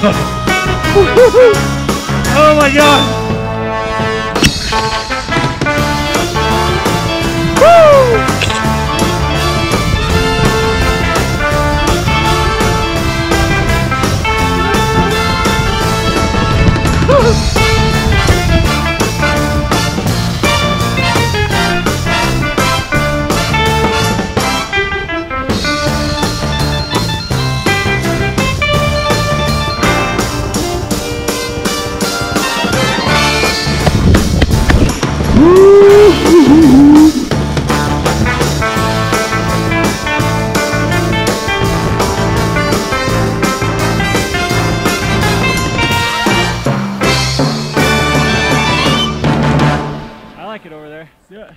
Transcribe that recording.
oh my god! I like it over there. Yeah.